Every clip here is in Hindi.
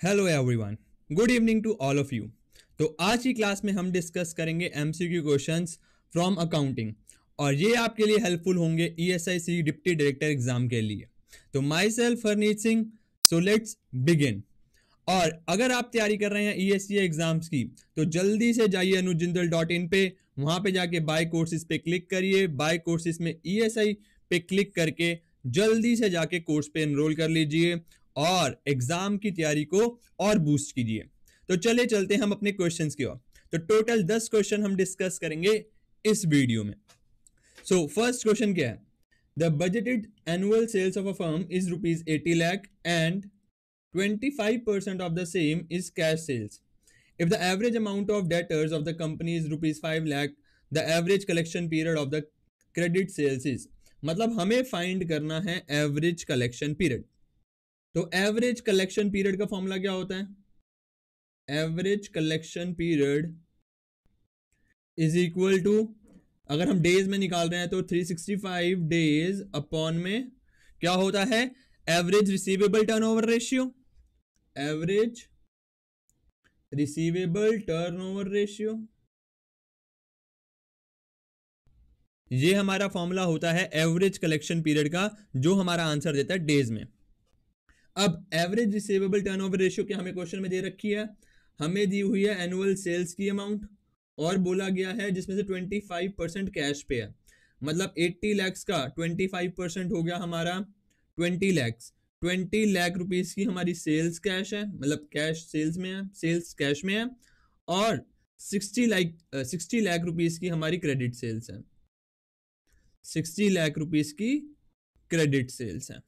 Hello everyone good evening to all of you तो आज की क्लास में हम डिस्कस करेंगे एमसीक्यू क्वेश्चंस फ्रॉम अकाउंटिंग और ये आपके लिए हेल्पफुल होंगे ईएसआईसी डिप्टी डायरेक्टर एग्ज़ाम के लिए. तो myself Harneet Singh so let's begin और अगर आप तैयारी कर रहे हैं ई एस एग्ज़ाम्स की तो जल्दी से जाइए अनुजिंदल डॉट इन पे. वहाँ पे जाके बाय कोर्सेज पे क्लिक करिए. बाय कोर्सेज में ईएसआई पे क्लिक करके जल्दी से जाके कोर्स पे एनरोल कर लीजिए. और एग्ज़ाम की तैयारी को और बूस्ट कीजिए। तो चले चलते हम अपने क्वेश्चंस की ओर। तो टोटल दस क्वेश्चन हम डिस्कस करेंगे इस वीडियो में। सो फ़र्स्ट क्वेश्चन क्या है? The budgeted annual sales of a firm is rupees eighty lakh and 25% of the same is cash sales. If the average amount of debtors of the company is rupees 5 lakh, the average collection period of the credit sales is मतलब हमें फाइंड करना है एवरेज कलेक्शन पीरियड तो एवरेज कलेक्शन पीरियड का फॉर्मूला क्या होता है? Average collection period is equal to अगर हम डेज़ में निकाल रहे हैं तो 365 डेज़ अपॉन में क्या होता है? Average receivable turnover ratio average receivable turnover ratio ये हमारा फॉर्मूला होता है एवरेज कलेक्शन पीरियड का, जो हमारा आंसर देता है डेज़ में। अब एवरेज रिसीवेबल टर्नओवर रेशियो क्या हमें क्वेश्चन में दे रखी है? हमें दी हुई है एनुअल सेल्स की अमाउंट और बोला गया है जिसमें से 25 परसेंट कैश पे है। मतलब 80 लैक्स का 25 परसेंट हो गया हमारा 20 लैक्स 20 लाख रुपीस की हमारी सेल्स कैश है मतलब कैश सेल्स में है सेल्स कैश में है और 60 लाख 60 लाख रुपीस की हमारी क्रेडिट सेल्स है। 60 लाख रुपीस की क्रेडिट सेल्स है।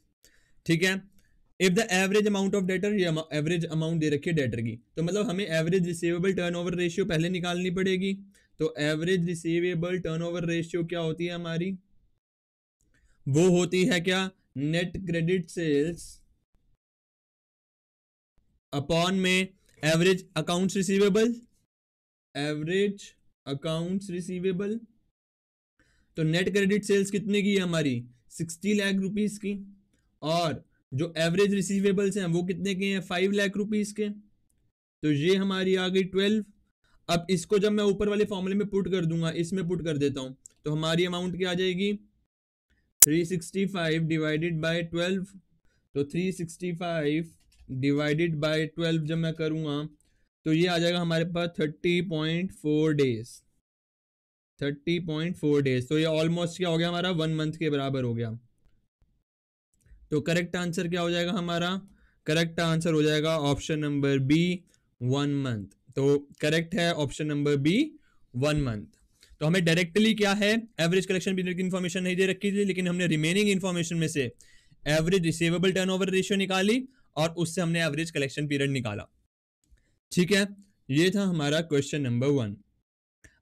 ठीक है? If the average amount of debtor ये एवरेज अमाउंट दे रखी है डेटर की तो मतलब हमें एवरेज रिसीवेबल टर्नओवर रेशियो पहले निकालनी पड़ेगी। तो एवरेज रिसीवेबल टर्नओवर रेशियो क्या होती है हमारी? वो होती है क्या? नेट क्रेडिट सेल्स अपॉन में average accounts receivable average accounts receivable तो नेट क्रेडिट सेल्स कितने की है हमारी? सिक्सटी लाख रुपीस की। और जो एवरेज रिसीवेबल्स हैं, वो कितने के हैं? फाइव लाख रुपीज़ के। तो ये हमारी आ गई ट्वेल्व अब इसको जब मैं ऊपर वाले फॉर्मूले में पुट कर दूँगा, इसमें पुट कर देता हूँ तो हमारी अमाउंट क्या आ जाएगी? 365 डिवाइडेड बाय 12 तो 365 डिवाइडेड बाय 12 जब मैं करूँगा तो ये आ जाएगा हमारे पास 30.4 डेज़ 30.4 डेज़ तो ये ऑलमोस्ट क्या हो गया हमारा? वन मंथ के बराबर हो गया। तो करेक्ट आंसर क्या हो जाएगा हमारा? करेक्ट आंसर हो जाएगा option number B one month तो करेक्ट है option number B one month तो हमें डायरेक्टली क्या है? एवरेज कलेक्शन पीरियड की इन्फॉर्मेशन नहीं दे रखी थी, लेकिन हमने रिमेनिंग इन्फॉर्मेशन में से एवरेज रिसीवेबल टर्नओवर रेशियो निकाली और उससे हमने एवरेज कलेक्शन पीरियड निकाला। ठीक है? ये था हमारा क्वेश्चन नंबर वन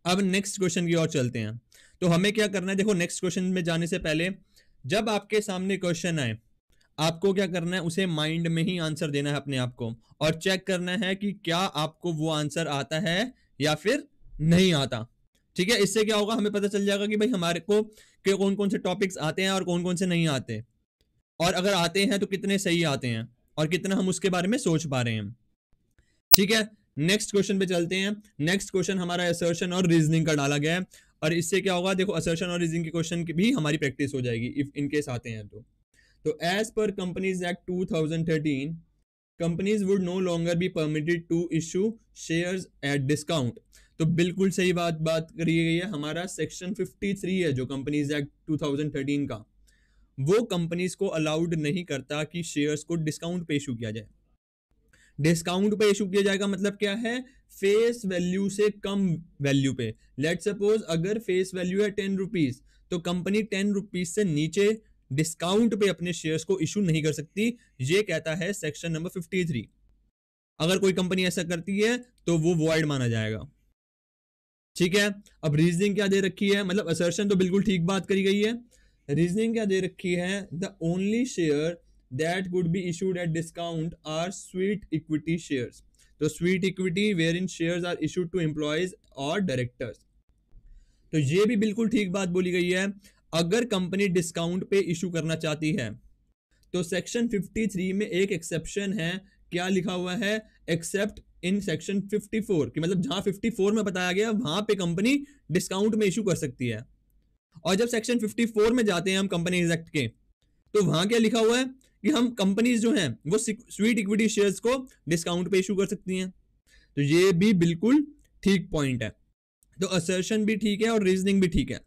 अब नेक्स्ट क्वेश्चन की ओर चलते हैं। तो हमें क्या करना है? देखो नेक्स्ट क्वेश्चन में जाने से पहले जब आपके सामने क्वेश्चन आए आपको क्या करना है? उसे माइंड में ही आंसर देना है अपने आप को। और चेक करना है कि क्या आपको वो आंसर आता है या फिर नहीं आता। ठीक है? इससे क्या होगा? हमें पता चल जाएगा कि भाई हमारे को के कौन कौन से टॉपिक्स आते हैं और कौन कौन से नहीं आते। और अगर आते हैं तो कितने सही आते हैं और कितना हम उसके बारे में सोच पा रहे हैं। ठीक है? नेक्स्ट क्वेश्चन पे चलते हैं। नेक्स्ट क्वेश्चन हमारा असर्शन और रीजनिंग का डाला गया है। और इससे क्या होगा? देखो असर्शन और रीजनिंग के क्वेश्चन की भी हमारी प्रैक्टिस हो जाएगी इफ़ इनकेस आते हैं तो। तो as per companies act 2013 companies would no longer be permitted to issue shares at discount तो बिल्कुल सही बात बात करी गई है। हमारा सेक्शन 53 है जो कंपनीज़ एक्ट 2013 का। वो कंपनीज़ को अलाउड नहीं करता कि शेयर्स को डिस्काउंट पे इशू किया जाए। डिस्काउंट पे इशू किया जाएगा मतलब क्या है? फेस वैल्यू से कम वैल्यू पे। लेट सपोज़ अगर फेस वैल्यू है टेन रुपीज़ तो कंपनी टेन रुपीज़ से नीचे डिस्काउंट पे अपने शेयर्स को इशू नहीं कर सकती। ये कहता है सेक्शन नंबर 53 अगर कोई कंपनी ऐसा करती है तो वो वॉइड माना जाएगा। ठीक है? अब रीजनिंग क्या दे रखी है? मतलब असर्शन तो बिल्कुल ठीक बात करी गई है। रीजनिंग क्या दे रखी है? The only share that would be issued at discount are sweet equity shares तो sweet equity wherein shares are issued to employees और डायरेक्टर्स तो ये भी बिल्कुल ठीक बात बोली गई है। अगर कंपनी डिस्काउंट पे इशू करना चाहती है तो सेक्शन 53 में एक एक्सेप्शन है। क्या लिखा हुआ है? एक्सेप्ट इन सेक्शन 54 कि मतलब जहाँ 54 में बताया गया, वहाँ पे कंपनी डिस्काउंट में इशू कर सकती है। और जब सेक्शन 54 में जाते हैं हम कंपनी एक्ट के तो वहाँ क्या लिखा हुआ है? कि हम कंपनीज़ जो हैं, वो स्वीट इक्विटी शेयर्स को डिस्काउंट पे इशू कर सकती हैं। तो ये भी बिल्कुल ठीक पॉइंट है। तो असर्शन भी ठीक है और रीजनिंग भी ठीक है।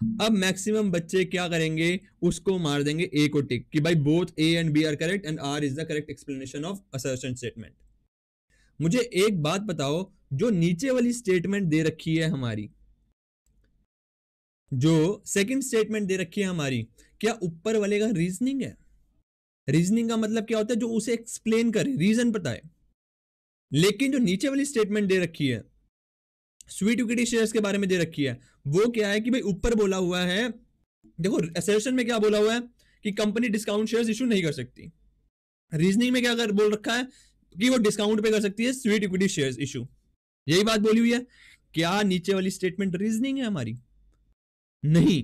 अब मैक्सिमम बच्चे क्या करेंगे? उसको मार देंगे ए को टिक कि भाई both A and B are correct and R is the correct explanation of assertion statement मुझे एक बात बताओ, जो नीचे वाली स्टेटमेंट दे रखी है हमारी। जो सेकंड स्टेटमेंट दे रखी है हमारी, क्या ऊपर वाले का रीजनिंग है? रीजनिंग का मतलब क्या होता है? जो उसे एक्सप्लेन करे रीजन बताए। लेकिन जो नीचे वाली स्टेटमेंट दे रखी है स्वीट इक्विटी शेयर्स के बारे में दे रखी है। वो क्या है कि भाई ऊपर बोला हुआ है, देखो एसेशन में क्या बोला हुआ है कि कंपनी डिस्काउंट शेयर्स इशू नहीं कर सकती। रीजनिंग में क्या कर, बोल रखा है कि वो डिस्काउंट पे कर सकती है स्वीट इक्विटी शेयर्स इशू यही बात बोली हुई है। क्या नीचे वाली स्टेटमेंट रीजनिंग है हमारी? नहीं।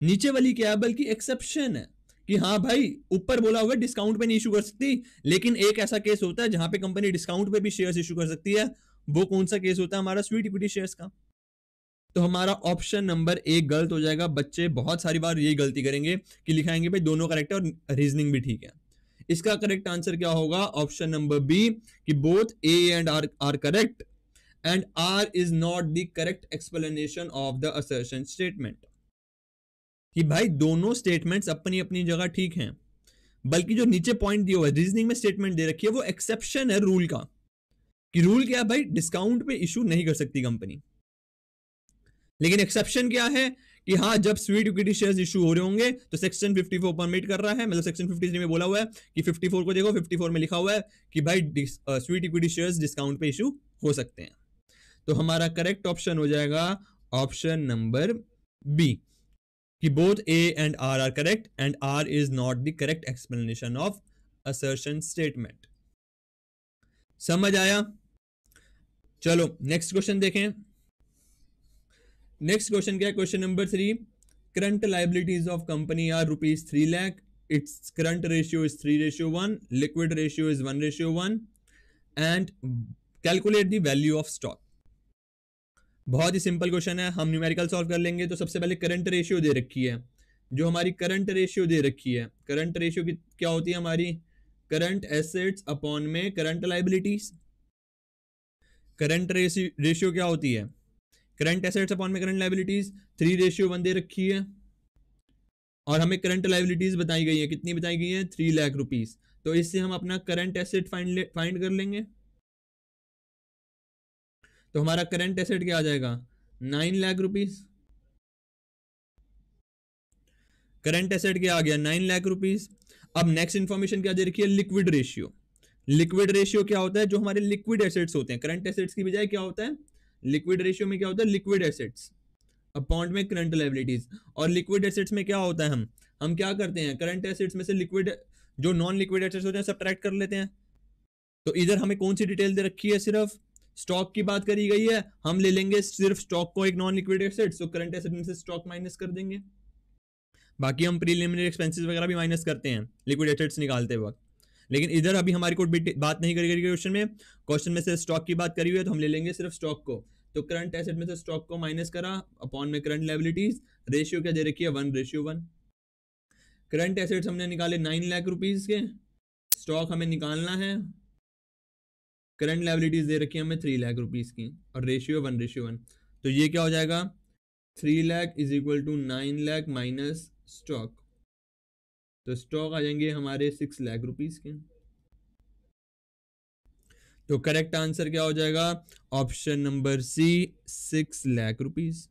नीचे वाली क्या है? बल्कि एक्सेप्शन है कि हाँ भाई, ऊपर बोला हुआ डिस्काउंट पे नहीं इशू कर सकती, लेकिन एक ऐसा केस होता है जहाँ पे कंपनी डिस्काउंट पे भी शेयर्स इशू कर सकती है। वो कौन सा केस होता है? हमारा स्वीट इक्विटी शेयर्स का। तो हमारा ऑप्शन नंबर एक गलत हो जाएगा। बच्चे बहुत सारी बार यही गलती करेंगे कि लिखाएँगे, भाई, दोनों करेक्ट है और रीजनिंग भी ठीक है। इसका करेक्ट आंसर क्या होगा? ऑप्शन नंबर बी कि both A and R are correct and R is not the correct explanation of the assertion statement कि भाई, दोनों स्टेटमेंट्स अपनी अपनी जगह ठीक हैं, बल्कि जो नीचे पॉइंट दिया हुआ है रीजनिंग में स्टेटमेंट दे रखी है, वो एक्सेप्शन है रूल का। कि रूल क्या है भाई? डिस्काउंट पे इशू नहीं कर सकती कंपनी लेकिन एक्सेप्शन क्या है? कि हाँ जब स्वीट इक्विटी शेयर्स इशू हो रहे होंगे तो सेक्शन 54 परमिट कर रहा है। मतलब सेक्शन 53 में बोला हुआ है कि 54 को देखो 54 में लिखा हुआ है कि भाई स्वीट इक्विटी शेयर्स डिस्काउंट पे इशू हो सकते हैं। तो हमारा करेक्ट ऑप्शन हो जाएगा ऑप्शन नंबर बी कि both A and R are correct and R is not the correct explanation of assertion statement समझ आया? चलो नेक्स्ट क्वेश्चन देखें। नेक्स्ट क्वेश्चन क्या है? Question number three current liabilities of company are rupees three lakh its current ratio is three ratio one liquid ratio is one ratio one and calculate the value of stock बहुत ही सिंपल क्वेश्चन है। हम न्यूमेरिकल सॉल्व कर लेंगे। तो सबसे पहले करंट रेशियो दे रखी है। जो हमारी करंट रेशियो दे रखी है करंट रेशियो की क्या होती है हमारी? करंट एसेट्स अपॉन में करंट लाइबिलिटीज करंट रेशियो क्या होती है? करंट एसेट्स अपॉन में current liabilities three ratio one दे रखी है। और हमें करंट लाइबिलिटीज बताई गई है। कितनी बताई गई है? थ्री लाख रुपीज़ तो इससे हम अपना करंट एसेट फाइंड फाइंड कर लेंगे। तो हमारा करंट एसेट क्या आ जाएगा? Nine lakh rupees current asset क्या आ गया? नाइन लाख रुपीज़ अब नेक्स्ट इंफॉर्मेशन क्या दे रखी है? लिक्विड रेशियो लिक्विड रेशियो क्या होता है, जो हमारे लिक्विड एसेट्स होते हैं। करंट एसेट्स की बजाय क्या होता है, लिक्विड रेशियो में क्या होता है, लिक्विड एसेट्स अपॉइंट में करंट लाइबिलिटीज और लिक्विड एसेट्स में क्या होता है हम? हम क्या करते हैं, करंट एसेट्स में से लिक्विड, जो नॉन लिक्विड एसेट्स होते हैं सब ट्रैक कर लेते हैं। तो इधर हमें कौन सी डिटेल दे रखी है सिर्फ़? स्टॉक की बात करी गई है। हम ले लेंगे सिर्फ़ स्टॉक को एक नॉन लिक्विड एसेट्स तो करंट एसेट में से स्टॉक माइनस कर देंगे। बाकी हम प्रीलिमिनरी एक्सपेंसेस वगैरह भी माइनस करते हैं लिक्विड एसेट्स निकालते वक्त। लेकिन इधर अभी हमारी कोई बात नहीं करी क्वेश्चन में। क्वेश्चन में से स्टॉक की बात करी हुई है तो हम ले लेंगे सिर्फ़ स्टॉक को। तो करंट एसेट में से स्टॉक को माइनस करा अपॉन में करंट लाइबिलिटीज रेशियो क्या दे रखी है? One ratio one current assets हमने निकाले नाइन लाख रुपीज़ के। स्टॉक हमें निकालना है। करंट लाइबिलिटीज दे रखी है हमें थ्री लाख रुपीज़ की, और रेशियो वन रेशियो वन तो ये क्या हो जाएगा? Three lakh is equal to nine lakh minus stock तो स्टॉक आ जाएँगे हमारे सिक्स लाख रुपीज़ के। तो करेक्ट आंसर क्या हो जाएगा? Option number C six lakh rupees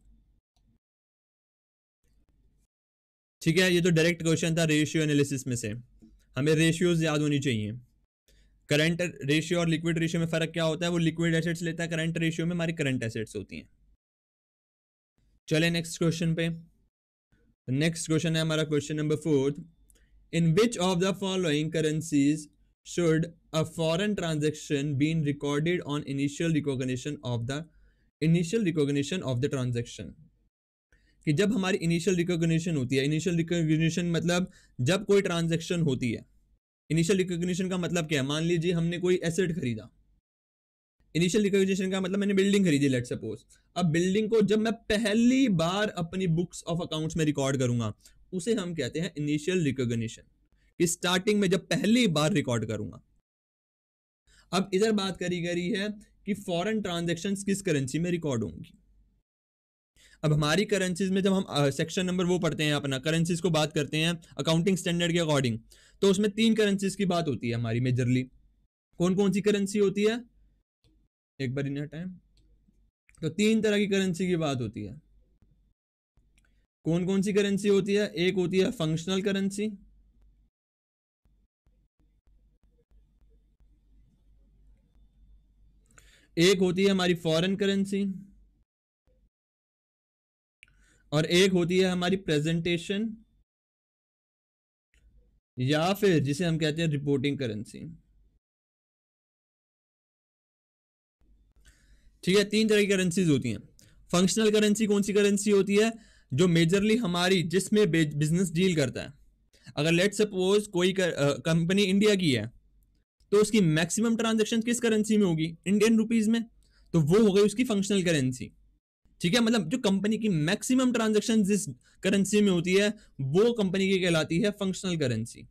ठीक है, ये तो डायरेक्ट क्वेश्चन था रेशियो एनालिसिस में से। हमें रेशियोज याद होनी चाहिए। करंट रेशियो और लिक्विड रेशियो में फ़र्क क्या होता है? वो लिक्विड एसेट्स लेता है करंट रेशियो में हमारी करंट एसेट्स होती हैं। चले नेक्स्ट क्वेश्चन पे। नेक्स्ट क्वेश्चन है हमारा question number fourth in which of the following currencies should a foreign transaction been recorded on initial recognition of the, initial recognition of the transaction? कि जब हमारी इनिशियल रिकॉग्निशन होती है इनिशियल रिकॉग्निशन मतलब जब कोई ट्रांजेक्शन होती है। इनिशियल रिकॉग्निशन का मतलब क्या है? मान लीजिए हमने कोई एसेट खरीदा। इनिशियल रिकॉग्निशन का मतलब मैंने बिल्डिंग खरीदी लेट सपोज़ अब बिल्डिंग को जब मैं पहली बार अपनी बुक्स ऑफ़ अकाउंट्स में रिकॉर्ड करूँगा उसे हम कहते हैं इनिशियल रिकॉग्निशन कि स्टार्टिंग में जब पहली बार रिकॉर्ड करूँगा। अब इधर बात करी गई है कि फॉरेन ट्रांजेक्शन किस करेंसी में रिकॉर्ड होंगी। अब हमारी करेंसीज में जब हम सेक्शन नंबर वो पढ़ते हैं अपना करेंसीज को बात करते हैं अकाउंटिंग स्टैंडर्ड के अकॉर्डिंग तो उसमें तीन करेंसीज की बात होती है हमारी मेजरली कौन कौन सी करेंसी होती है? एक बार इन टाइम तो तीन तरह की करेंसी की बात होती है। कौन कौन सी करेंसी होती है? एक होती है फंक्शनल करेंसी एक होती है हमारी फॉरेन करेंसी और एक होती है हमारी प्रेजेंटेशन या फिर जिसे हम कहते हैं रिपोर्टिंग करेंसी ठीक है, तीन तरह की करेंसीज होती हैं। फंक्शनल करेंसी कौन सी करेंसी होती है? जो मेजरली हमारी जिसमें बिज़नेस डील करता है। अगर लेट सपोज़ कोई कंपनी इंडिया की है तो उसकी मैक्सिमम ट्रांजेक्शन किस करेंसी में होगी? इंडियन रुपीज़ में। तो वो हो गई उसकी फंक्शनल करेंसी ठीक है? मतलब जो कंपनी की मैक्सिमम ट्रांजेक्शन जिस करेंसी में होती है, वो कंपनी की कहलाती है फंक्शनल करेंसी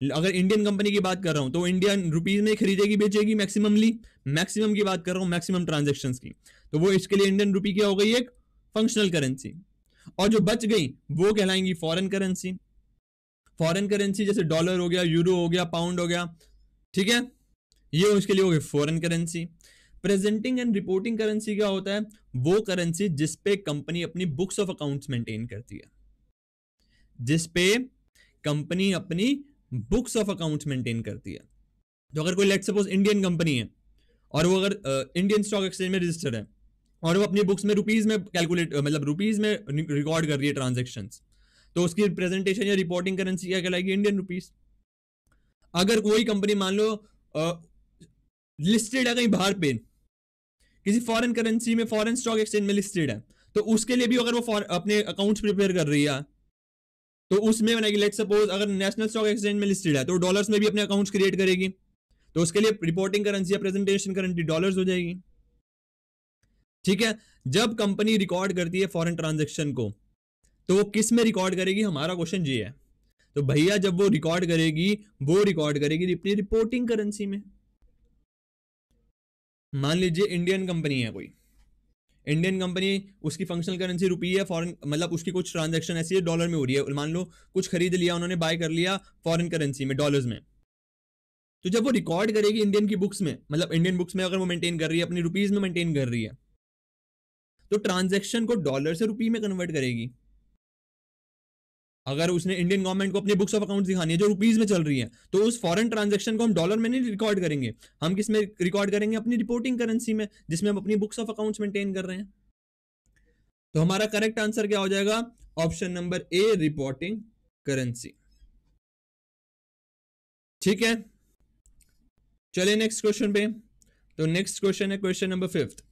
अगर इंडियन कंपनी की बात कर रहा हूँ तो इंडियन रुपीज़ में खरीदेगी, बेचेगी मैक्सिममली मैक्सिमम की बात कर रहा हूँ मैक्सिमम ट्रांजेक्शन की। तो वो इसके लिए इंडियन रुपी क्या हो गई एक फंक्शनल करेंसी और जो बच गई, वो कहलाएँगी फॉरेन करेंसी फॉरेन करेंसी जैसे डॉलर हो गया यूरो हो गया पाउंड हो गया, ठीक है? ये उसके लिए हो गई foreign currency presenting and reporting currency क्या होता है? वो करेंसी जिसपे कंपनी अपनी बुक्स ऑफ़ अकाउंट्स मेंटेन करती है. जिसपे कंपनी अपनी बुक्स ऑफ़ अकाउंट्स मेंटेन करती है. तो अगर कोई लेट सपोज़ इंडियन कंपनी है, और वो अगर इंडियन स्टॉक एक्सचेंज में रजिस्टर्ड है और वो अपनी बुक्स में रुपीज़ में कैलकुलेट मतलब रुपीज़ में रिकॉर्ड कर रही है ट्रांजेक्शन तो उसकी प्रेजेंटेशन या रिपोर्टिंग करेंसी क्या कहलाएगी? इंडियन रुपीज़ अगर कोई कंपनी मान लो लिस्टेड है कहीं बाहर पे, किसी फॉरेन करेंसी में फॉरेन स्टॉक एक्सचेंज में लिस्टेड है तो उसके लिए भी अगर वो अपने अकाउंट्स प्रिपेयर कर रही है तो उसमें बनेगी लेट सपोज़ अगर नेशनल स्टॉक एक्सचेंज में लिस्टेड है तो डॉलर्स में भी अपने अकाउंट्स क्रिएट करेगी तो उसके लिए रिपोर्टिंग करेंसी या प्रेजेंटेशन करेंसी डॉलर्स हो जाएगी। ठीक है? जब कंपनी रिकॉर्ड करती है फॉरेन ट्रांजेक्शन को तो वो किसमें रिकॉर्ड करेगी? हमारा क्वेश्चन ये है। तो भैया जब वो रिकॉर्ड करेगी, वो रिकॉर्ड करेगी अपनी रिपोर्टिंग करेंसी में। मान लीजिए इंडियन कंपनी है कोई। इंडियन कंपनी उसकी फंक्शनल करेंसी रुपी है फॉरेन मतलब उसकी कुछ ट्रांजेक्शन ऐसी है डॉलर में हो रही है। मान लो, कुछ खरीद लिया, उन्होंने बाय कर लिया फॉरेन करेंसी में डॉलर्स में। तो जब वो रिकॉर्ड करेगी इंडियन की बुक्स में मतलब इंडियन बुक्स में अगर वो मेंटेन कर रही है, अपनी रुपीज़ में मेंटेन कर रही है तो ट्रांजेक्शन को डॉलर से रुपी में कन्वर्ट करेगी। अगर उसने इंडियन गवर्नमेंट को अपनी बुक्स ऑफ़ अकाउंट दिखानी है, जो रुपीज़ में चल रही है तो उस फॉरेन ट्रांजेक्शन को हम डॉलर में नहीं रिकॉर्ड करेंगे। हम किसमें रिकॉर्ड करेंगे? अपनी रिपोर्टिंग करेंसी में, जिसमें हम अपनी बुक्स ऑफ़ अकाउंट्स मेंटेन कर रहे हैं। तो हमारा करेक्ट आंसर क्या हो जाएगा? Option number A reporting currency ठीक है? चलिए नेक्स्ट क्वेश्चन पे। तो नेक्स्ट क्वेश्चन है question number fifth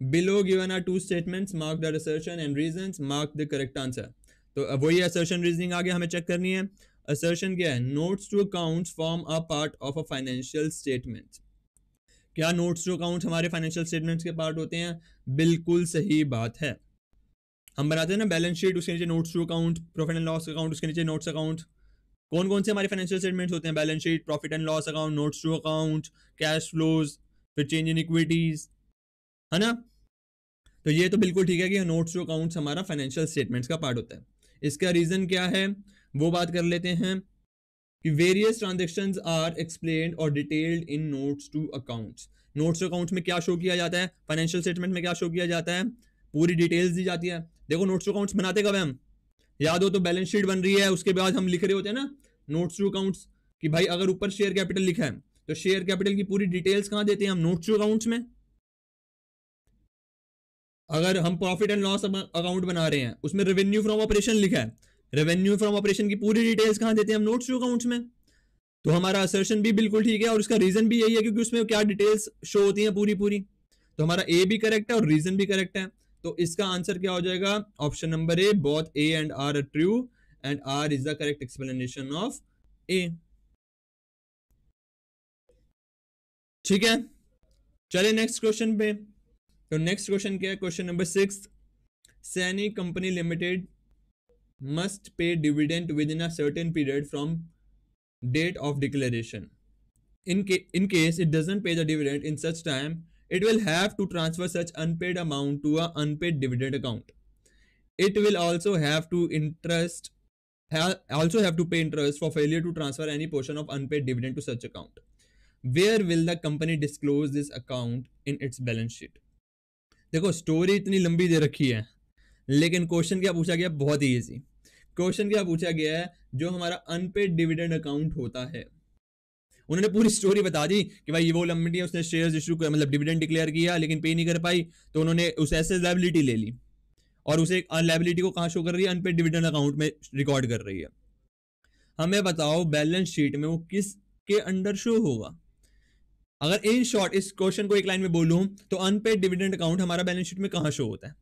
below given are two statements mark the assertion and reasons mark the correct answer तो वही असर्शन रीजनिंग आगे हमें चेक करनी है। असर्शन क्या है? Notes to accounts form a part of a financial statement क्या नोट्स टू अकाउंट हमारे फाइनेंशियल स्टेटमेंट्स के पार्ट होते हैं? बिल्कुल सही बात है। हम बनाते हैं ना बैलेंस शीट उसके नीचे notes to account profit and loss account उसके नीचे नोट्स अकाउंट कौन कौन से हमारे फाइनेंशियल स्टेटमेंट्स होते हैं? Balance sheet profit and loss account notes to account cash flows फिर चेंज इन इक्विटीज है ना? तो ये तो बिल्कुल ठीक है कि नोट्स टू अकाउंट्स हमारा फाइनेंशियल स्टेटमेंट्स का पार्ट होता है। इसका रीजन क्या है? वो बात कर लेते हैं कि वेरियस ट्रांजेक्शन आर एक्सप्लेन और detailed in notes to accounts notes to accounts में क्या शो किया जाता है? फाइनेंशियल स्टेटमेंट में क्या शो किया जाता है? पूरी डिटेल्स दी जाती है। देखो नोट्स टू अकाउंट्स बनाते कब हम? याद हो तो बैलेंस शीट बन रही है, उसके बाद हम लिख रहे होते हैं ना नोट्स टू अकाउंट्स कि भाई अगर ऊपर शेयर कैपिटल लिखा है तो शेयर कैपिटल की पूरी डिटेल्स कहाँ देते हैं हम? नोट्स टू अकाउंट्स में। अगर हम प्रॉफिट एंड लॉस अकाउंट बना रहे हैं, उसमें रेवेन्यू फ्रॉम ऑपरेशन लिखा है। रेवेन्यू फ्रॉम ऑपरेशन की पूरी डिटेल्स कहाँ देते हैं हम नोट्स अकाउंट्स में? तो हमारा असर्शन भी बिल्कुल ठीक है और उसका रीजन भी यही है क्योंकि उसमें क्या डिटेल्स शो होती हैं पूरी पूरी तो हमारा ए भी करेक्ट है और रीजन भी करेक्ट है। तो इसका आंसर क्या हो जाएगा? Option number A both A and R true and R is the correct explanation of A ठीक है? चले नेक्स्ट क्वेश्चन पे। तो नेक्स्ट क्वेश्चन क्या है question number six Saini company limited must pay dividend within a certain period from date of declaration in, ca- in case it doesn't pay the dividend in such time it will have to transfer such unpaid amount to a unpaid dividend account it will also have to interest ha- also have to pay interest for failure to transfer any portion of unpaid dividend to such account where will the company disclose this account in its balance sheet देखो स्टोरी इतनी लंबी दे रखी है, लेकिन क्वेश्चन क्या पूछा गया? बहुत ही इजी क्वेश्चन क्या पूछा गया है? जो हमारा अनपेड डिविडेंड अकाउंट होता है। उन्होंने पूरी स्टोरी बता दी कि भाई वो लंबी है, उसने शेयर्स इशू कर मतलब डिविडेंड डिक्लेयर किया, लेकिन पे नहीं कर पाई तो उन्होंने उस ऐसे लाइबिलिटी ले ली। और उसे लाइबिलिटी को कहाँ शो कर रही है? अनपेड डिविडेंड अकाउंट में रिकॉर्ड कर रही है। हमें बताओ बैलेंस शीट में वो किस के अंडर शो होगा? अगर इन शॉर्ट इस क्वेश्चन को एक लाइन में बोलूँ तो अनपेड डिविडेंड अकाउंट हमारा बैलेंस शीट में कहाँ शो होता है?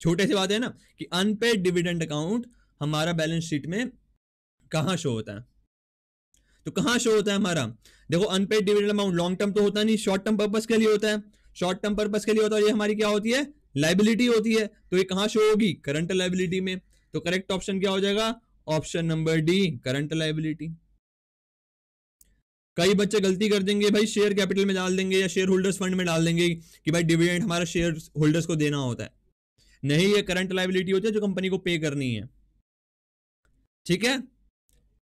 छोटे से बात है ना, कि अनपेड डिविडेंड अकाउंट हमारा बैलेंस शीट में कहाँ शो होता है? तो कहाँ शो होता है हमारा? देखो unpaid dividend amount long term तो होता नहीं शॉर्ट टर्म पर्पज के लिए होता है। शॉर्ट टर्म पर्पज के लिए होता है ये हमारी क्या होती है? लाइबिलिटी होती है। तो ये कहाँ शो होगी? करंट लाइबिलिटी में। तो करेक्ट ऑप्शन क्या हो जाएगा? Option number D current liability कई बच्चे गलती कर देंगे भाई शेयर कैपिटल में डाल देंगे या शेयर होल्डर्स फंड में डाल देंगे कि भाई डिविडेंड हमारा शेयर होल्डर्स को देना होता है। नहीं, ये करंट लाइबिलिटी होती है जो कंपनी को पे करनी है। ठीक है?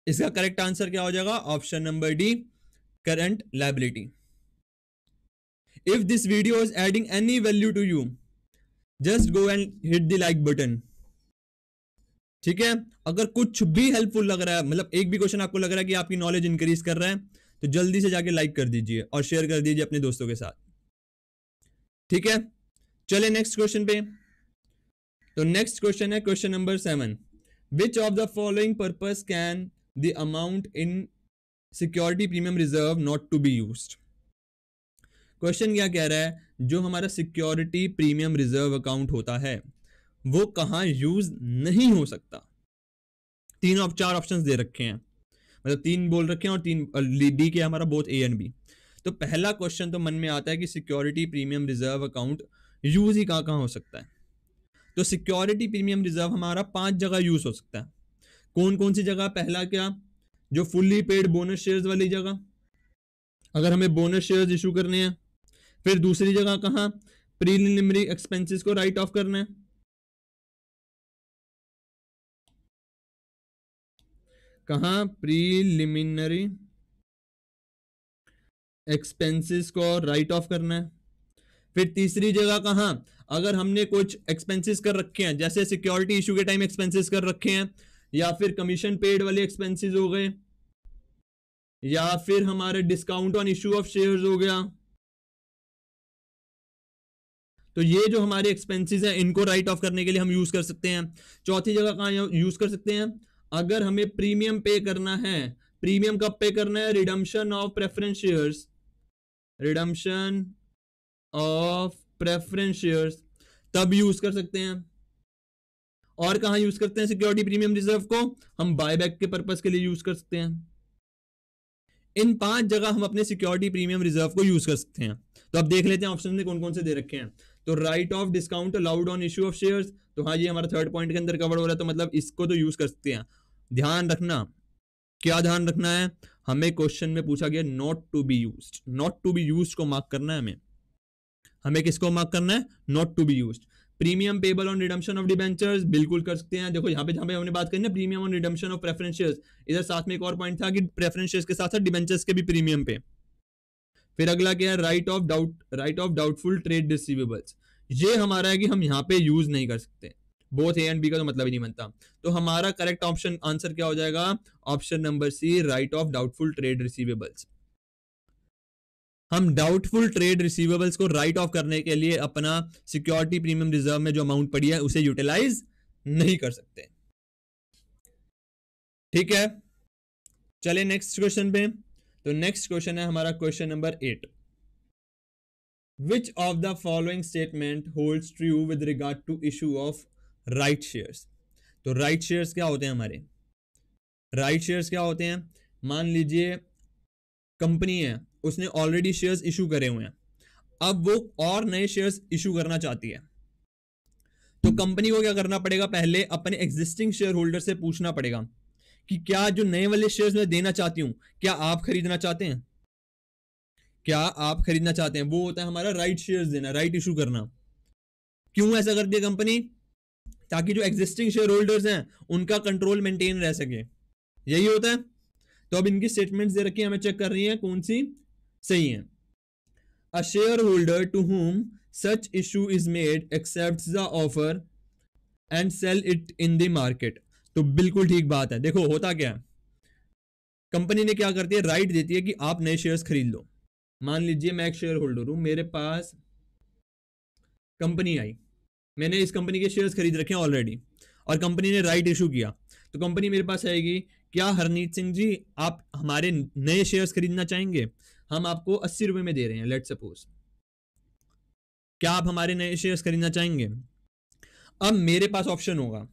इसका करेक्ट आंसर क्या हो जाएगा? Option number D current liability if this video is adding any value to you just go and hit the like button ठीक है? अगर कुछ भी हेल्पफुल लग रहा है मतलब एक भी क्वेश्चन आपको लग रहा है कि आपकी नॉलेज इंक्रीज कर रहा है तो जल्दी से जाके लाइक कर दीजिए और शेयर कर दीजिए अपने दोस्तों के साथ। ठीक है? चले नेक्स्ट क्वेश्चन पे। तो नेक्स्ट क्वेश्चन है question number seven which of the following purpose can the amount in security premium reserve not to be use question क्या कह रहा है? जो हमारा सिक्योरिटी प्रीमियम रिज़र्व अकाउंट होता है, वो कहाँ यूज़ नहीं हो सकता? तीन ऑफ़ चार ऑप्शंस दे रखे हैं। मतलब तीन बोल रखे हैं और तीन डी के हमारा बोथ ए एंड बी तो पहला क्वेश्चन तो मन में आता है कि security premium reserve account use ही कहाँ कहाँ हो सकता है? तो सिक्योरिटी प्रीमियम रिज़र्व हमारा पाँच जगह यूज़ हो सकता है। कौन कौन सी जगह? पहला क्या? जो फुल्ली पेड बोनस शेयर्स वाली जगह। अगर हमें बोनस शेयर्स इशू करने हैं, फिर दूसरी जगह कहाँ? प्रीलिमिनरी एक्सपेंसेस को राइट ऑफ़ करना है। कहाँ प्रीलिमिनरी एक्सपेंसेस को राइट ऑफ़ करना है? फिर तीसरी जगह कहाँ? अगर हमने कुछ एक्सपेंसेस कर रखे हैं, जैसे सिक्योरिटी इशू के टाइम एक्सपेंसेस कर रखे हैं, या फिर कमीशन पेड वाले एक्सपेंसेस हो गए, या फिर हमारे discount on issue of shares हो गया तो ये जो हमारे एक्सपेंसेस हैं, इनको राइट ऑफ़ करने के लिए हम यूज़ कर सकते हैं। चौथी जगह कहाँ यूज़ कर सकते हैं? अगर हमें प्रीमियम पे करना है प्रीमियम कब पे करना है? Redemption of preference shares redemption of preference shares तब यूज़ कर सकते हैं। और कहा यूज़ करते हैं? सिक्योरिटी प्रीमियम रिज़र्व को हम बायबैक के पर्पज के लिए यूज़ कर सकते हैं। इन पाँच जगह हम अपने सिक्योरिटी प्रीमियम रिज़र्व को यूज़ कर सकते हैं। तो अब देख लेते हैं ऑप्शन में कौन कौन से दे रखे हैं। तो write off discount allowed on issue of share तो हाँ ये हमारा थर्ड पॉइंट के अंदर कवर हो रहा है तो मतलब इसको तो यूज़ कर सकते हैं। ध्यान रखना, क्या ध्यान रखना है? हमें क्वेश्चन में पूछा गया not to be use not to be use को मार्क करना है हमें। हमें किसको मार्क करना है? Not to be use premium payable on redemption of debentures बिल्कुल कर सकते हैं। देखो, यहाँ पे, जहाँ पे हमने बात करी ना premium on redemption of preference shares इधर साथ में एक और पॉइंट था कि प्रेफरेंस शेयर्स के साथ साथ डिबेंचर्स के भी प्रीमियम पे। फिर अगला क्या है? Write off doubt write off doubtful trade receivables ये हमारा है कि हम यहाँ पे यूज़ नहीं कर सकते। बोथ ए एंड बी का तो मतलब ही नहीं बनता। तो हमारा करेक्ट ऑप्शन आंसर क्या हो जाएगा? Option number C write off doubtful trade receivables हम डाउटफुल ट्रेड रिसीवेबल्स को राइट ऑफ़ करने के लिए अपना सिक्योरिटी प्रीमियम रिज़र्व में जो अमाउंट पड़ी है, उसे यूटिलाइज नहीं कर सकते। ठीक है? चले नेक्स्ट क्वेश्चन पे। तो नेक्स्ट क्वेश्चन है हमारा question number eight which of the following statement holds true with regard to issue of right shares तो राइट शेयर्स क्या होते हैं हमारे? राइट शेयर्स क्या होते हैं? मान लीजिए कंपनी है, उसने ऑलरेडी शेयर्स इशू करे हुए हैं। अब वो और नए शेयर्स इशू करना चाहती है। तो कंपनी को क्या करना पड़ेगा? पहले अपने एग्जिस्टिंग शेयर होल्डर से पूछना पड़ेगा कि क्या जो नए वाले शेयर्स मैं देना चाहती हूँ, क्या आप खरीदना चाहते हैं? क्या आप खरीदना चाहते हैं? वो होता है हमारा राइट शेयर्स देना राइट इशू करना। क्यों ऐसा करती है कंपनी ताकि जो एग्जिस्टिंग शेयर होल्डर्स हैं, उनका कंट्रोल मेंटेन रह सके। यही होता है। तो अब इनकी स्टेटमेंट्स दे रखी हमें चेक कर रही है कौन सी? सही है। अ shareholder to whom such issue is made accept the offer and sell it in the market तो बिल्कुल ठीक बात है। देखो, होता क्या है? कंपनी ने क्या करती है? राइट देती है कि आप नए शेयर्स खरीद लो। मान लीजिए मैं एक शेयर होल्डर हूँ, मेरे पास कंपनी आई। मैंने इस कंपनी के शेयर्स खरीद रखे हैं ऑलरेडी और कंपनी ने राइट इशू किया। तो कंपनी मेरे पास आएगी, क्या हरनीत सिंह जी, आप हमारे नए शेयर्स खरीदना चाहेंगे? हम आपको अस्सी रुपए में दे रहे हैं लेट सपोज़ क्या आप हमारे नए शेयर्स खरीदना चाहेंगे? अब मेरे पास ऑप्शन होगा।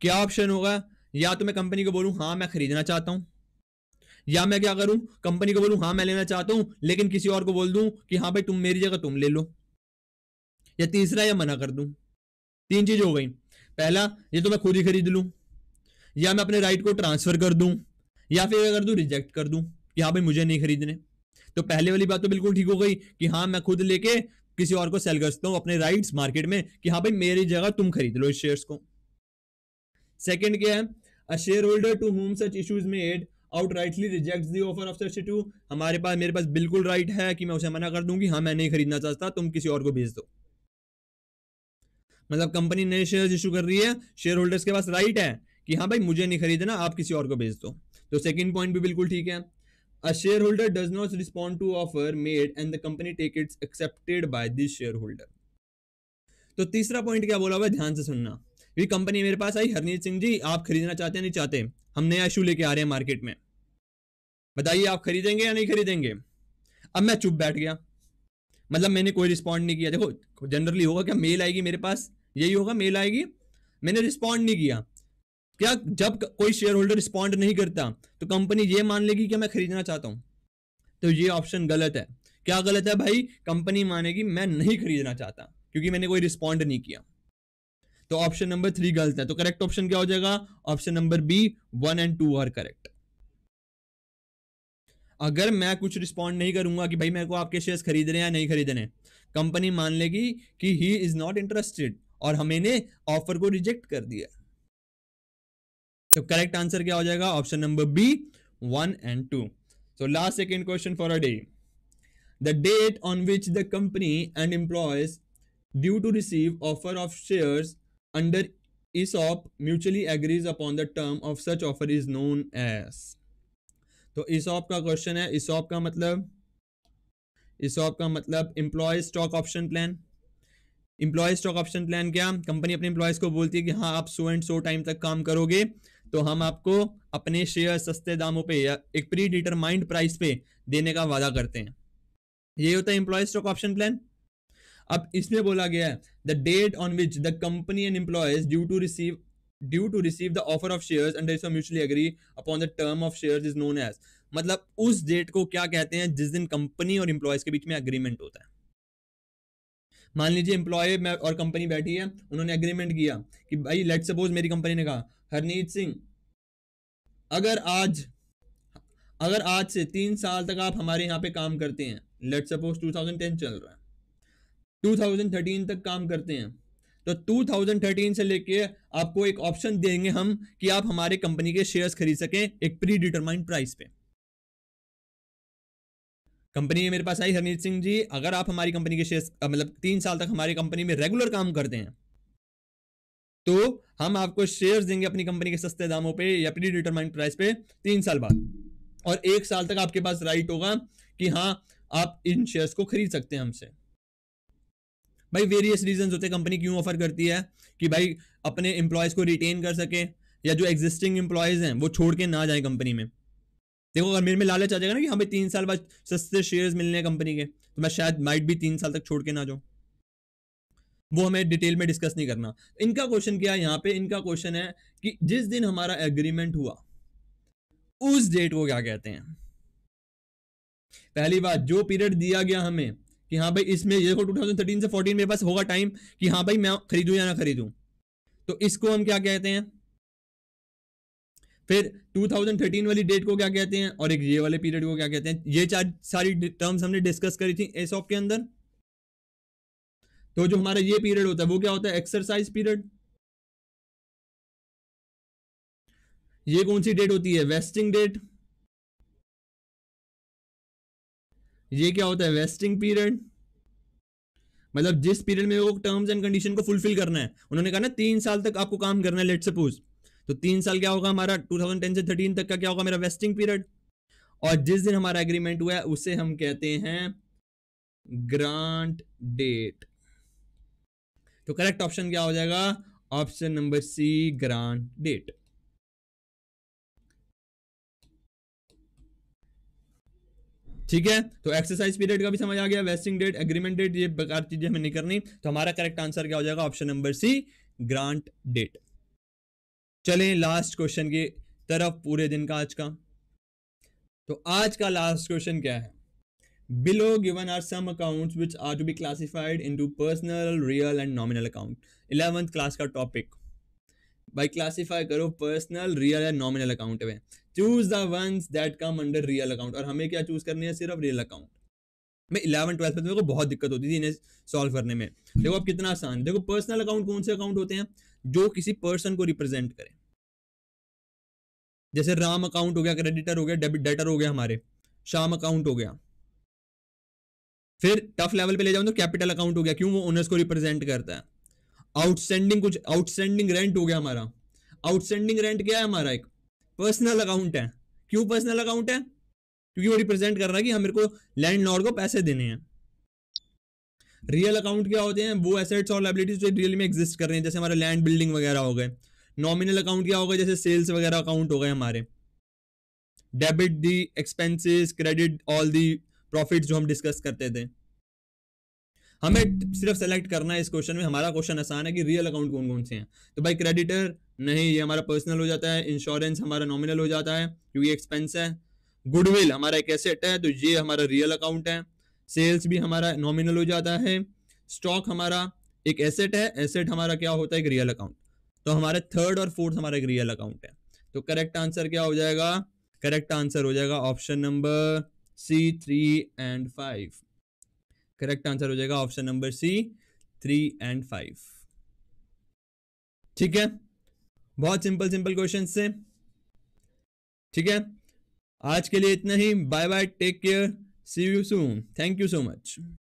क्या ऑप्शन होगा? या तो मैं कंपनी को बोलूँ हाँ मैं खरीदना चाहता हूँ। या मैं क्या करूँ? कंपनी को बोलूँ हाँ मैं लेना चाहता हूँ, लेकिन किसी और को बोल दूँ कि हाँ भाई, तुम मेरी जगह तुम ले लो। या तीसरा, या मना कर दूँ। तीन चीज़ हो गई। पहला, ये तो मैं खुद ही खरीद लूँ। या मैं अपने राइट को ट्रांसफ़र कर दूँ, या फिर अगर दूँ रिजेक्ट कर दूँ कि हाँ भाई, मुझे नहीं खरीदने। तो पहले वाली बात तो बिल्कुल ठीक हो गई कि हाँ मैं खुद लेके किसी और को सेल कर सकता हूँ अपने राइट्स मार्केट में कि हाँ भाई, मेरी जगह तुम खरीद लो इस शेयर्स को। सेकंड क्या है? A shareholder to whom such issues made outrightly reject the offer of to हमारे पास, मेरे पास बिल्कुल राइट है कि मैं उसे मना कर दूँगी। हाँ मैं नहीं खरीदना चाहता, तुम किसी और को भेज दो। मतलब कंपनी नए शेयर इशू कर रही है शेयर होल्डर्स के पास राइट है कि हाँ भाई, मुझे नहीं खरीदना, आप किसी और को भेज दो। तो सेकंड पॉइंट भी बिल्कुल ठीक है। A shareholder does not respond to offer made and the company take its accepted by this shareholder तो तीसरा पॉइंट क्या बोला हुआ ध्यान से सुनना। ये कंपनी मेरे पास आई, हरनीत सिंह जी, आप खरीदना चाहते हैं नहीं चाहते? हम नया इशू लेके आ रहे हैं मार्केट में। बताइए, आप खरीदेंगे या नहीं खरीदेंगे? अब मैं चुप बैठ गया। मतलब मैंने कोई रिस्पॉन्ड नहीं किया। देखो जनरली होगा क्या? मेल आएगी मेरे पास, यही होगा मेल आएगी। मैंने रिस्पॉन्ड नहीं किया। क्या जब कोई शेयर होल्डर रिस्पॉन्ड नहीं करता तो कंपनी ये मान लेगी कि मैं खरीदना चाहता हूँ? तो ये ऑप्शन गलत है। क्या गलत है भाई? कंपनी मानेगी, मैं नहीं खरीदना चाहता, क्योंकि मैंने कोई रिस्पॉन्ड नहीं किया। तो ऑप्शन नंबर थ्री गलत है तो करेक्ट ऑप्शन क्या हो जाएगा? Option number B one and two are correct अगर मैं कुछ रिस्पॉन्ड नहीं करूँगा कि भाई मेरे को आपके शेयर्स खरीद रहे हैं या नहीं खरीद रहे कंपनी मान लेगी कि ही इज़ नॉट इंटरेस्टेड और हमने ऑफ़र को रिजेक्ट कर दिया तो करेक्ट आंसर क्या हो जाएगा? Option number B one and two so last second question for a day the date on which the company and employees due to receive offer of shares under ESOP mutually agrees upon the term of such offer is known as. तो ESOP का क्वेश्चन है। ESOP का मतलब? ESOP का मतलब employee stock option plan employee stock option plan क्या? कंपनी अपने एम्प्लॉयज़ को बोलती है कि हाँ आप सो एंड सो टाइम तक काम करोगे तो हम आपको अपने शेयर सस्ते दामों पे या एक प्री डिटरमाइंड प्राइस पे देने का वादा करते हैं। ये होता है एम्प्लॉय स्टॉक ऑप्शन प्लान अब इसमें बोला गया है the date on which the company and employees due to receive due to receive the offer of shares under so mutually agree upon the term of shares is known as मतलब उस डेट को क्या कहते हैं, जिस दिन कंपनी और एम्प्लॉयज़ के बीच में एग्रीमेंट होता है। मान लीजिए एम्प्लॉय और कंपनी बैठी है, उन्होंने एग्रीमेंट किया कि भाई लेट सपोज़ मेरी कंपनी ने कहा, हरनीत सिंह, अगर आज अगर आज से तीन साल तक आप हमारे यहाँ पे काम करते हैं लेट सपोज़ 2010 चल रहा है 2013 तक काम करते हैं। तो 2013 से लेके आपको एक ऑप्शन देंगे हम कि आप हमारे कंपनी के शेयर्स खरीद सकें एक प्री डिटरमाइंड प्राइस पे। कंपनी मेरे पास आई हरनीत सिंह जी, अगर आप हमारी कंपनी के शेयर्स मतलब तीन साल तक हमारी कंपनी में रेगुलर काम करते हैं तो हम आपको शेयर्स देंगे अपनी कंपनी के सस्ते दामों पे या प्री डिटरमाइंड प्राइस पे तीन साल बाद। और एक साल तक आपके पास राइट होगा कि हाँ आप इन शेयर्स को खरीद सकते हैं हमसे। भाई वेरियस रीजन होते हैं कंपनी क्यों ऑफ़र करती है कि भाई अपने एम्प्लॉयज़ को रिटेन कर सके या जो एग्जिस्टिंग एम्प्लॉयज़ हैं, वो छोड़ के ना जाए कंपनी में। देखो अगर मेरे में लालच आ जाएगा ना कि हमें तीन साल बाद सस्ते शेयर्स मिलने हैं कंपनी के तो मैं शायद माइट भी तीन साल तक छोड़ के ना जाऊँ। वो हमें डिटेल में डिस्कस नहीं करना। इनका क्वेश्चन क्या है? यहाँ पे इनका क्वेश्चन है कि जिस दिन हमारा एग्रीमेंट हुआ, उस डेट को क्या कहते हैं? पहली बात, जो पीरियड दिया गया हमें कि हाँ भाई, इसमें देखो 2013 से 14 मेरे पास होगा टाइम कि हाँ भाई, मैं खरीदूं या ना खरीदूं। तो इसको हम क्या कहते हैं? फिर 2013 वाली डेट को क्या कहते हैं? और एक ये वाले पीरियड को क्या कहते हैं? ये चार, सारी टर्म्स हमने डिस्कस करी थी एसॉप के अंदर। तो जो हमारा ये पीरियड होता है, वो क्या होता है? एक्सरसाइज पीरियड ये कौन सी डेट होती है? वेस्टिंग डेट ये क्या होता है? वेस्टिंग पीरियड मतलब जिस पीरियड में वो टर्म्स एंड कंडीशन को फुलफिल करना है, उन्होंने कहा ना, तीन साल तक आपको काम करना है लेट सपोज़ तो तीन साल क्या होगा हमारा? 2010 से 13 तक का क्या होगा मेरा वेस्टिंग पीरियड और जिस दिन हमारा एग्रीमेंट हुआ है, उसे हम कहते हैं ग्रांट डेट तो करेक्ट ऑप्शन क्या हो जाएगा? Option number C grant date ठीक है? तो एक्सरसाइज पीरियड का भी समझ आ गया वेस्टिंग डेट एग्रीमेंट डेट ये बेकार चीज़ें हमें नहीं करनी। तो हमारा करेक्ट आंसर क्या हो जाएगा? Option number C grant date चलें लास्ट क्वेश्चन की तरफ़ पूरे दिन का आज का। तो आज का लास्ट क्वेश्चन क्या है? Below given are some accounts which are to be classified into personal real and nominal account eleventh class का टॉपिक भाई क्लासिफाई करो personal real and nominal account में। Choose the ones that come under real account और हमें क्या चूज़ करनी है? सिर्फ़ रियल अकाउंट मैं इलेवन ट्वेल्थ में मेरे को बहुत दिक्कत होती थी इन्हें सॉल्व करने में। देखो अब कितना आसान। देखो पर्सनल अकाउंट कौन से अकाउंट होते हैं? जो किसी पर्सन को रिप्रेजेंट करें। जैसे राम अकाउंट हो गया क्रेडिटर हो गया डेबिट डेटर हो गया हमारे। शाम अकाउंट हो गया। फिर टफ लेवल पे ले जाऊँ तो कैपिटल अकाउंट हो गया। क्यों? वो ओनर्स को रिप्रेजेंट करता है। आउटस्टैंडिंग कुछ आउटस्टैंडिंग रेंट हो गया हमारा। आउटस्टैंडिंग रेंट क्या है हमारा एक? पर्सनल अकाउंट है। क्यों पर्सनल अकाउंट है? क्योंकि वो रिप्रेजेंट कर रहा है कि हम मेरे को लैंड लॉर्ड को पैसे देने हैं। रियल अकाउंट क्या होते हैं? वो एसेट्स और लाइबिलिटीज जो रियल में एग्जिस्ट कर रहे हैं, जैसे हमारे लैंड बिल्डिंग वगैरह हो गए। नॉमिनल अकाउंट क्या होगा जैसे सेल्स वगैरह अकाउंट हो गए हमारे। Debit the expenses credit all the profit जो हम डिस्कस करते थे। हमें सिर्फ़ सेलेक्ट करना है इस क्वेश्चन में। हमारा क्वेश्चन आसान है कि रियल अकाउंट कौन कौन से हैं? तो भाई क्रेडिटर नहीं, ये हमारा पर्सनल हो जाता है इंश्योरेंस हमारा नॉमिनल हो जाता है, क्योंकि एक्सपेंस है। गुडविल हमारा एक एसेट है तो ये हमारा रियल अकाउंट है। सेल्स भी हमारा नॉमिनल हो जाता है। स्टॉक हमारा एक एसेट है एसेट हमारा क्या होता है? एक रियल अकाउंट तो हमारे थर्ड और फोर्थ हमारा एक रियल अकाउंट है। तो करेक्ट आंसर क्या हो जाएगा? करेक्ट आंसर हो जाएगा option number C three and five correct answer हो जाएगा option number C three and five ठीक है? बहुत सिंपल सिंपल क्वेश्चन से। ठीक है? आज के लिए इतना ही। Bye bye take care see you soon thank you so much